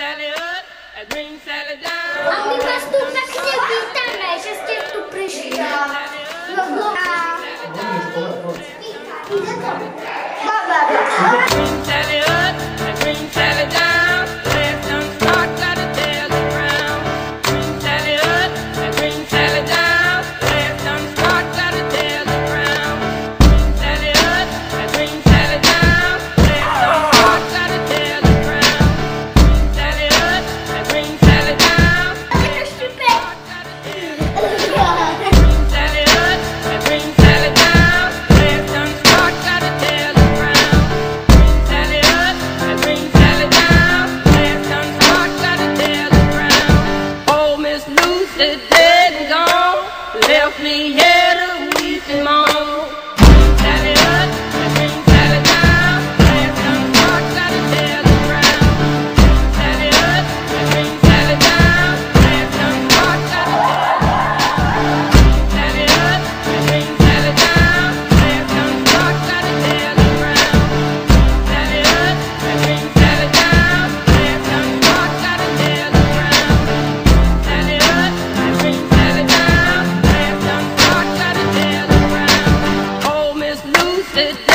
Sally up and bring Sally down. A my vás tu pekne vítame, že ste tu prišli. Ide to. Baba. Bring Sally up. dead and gone, left me here. to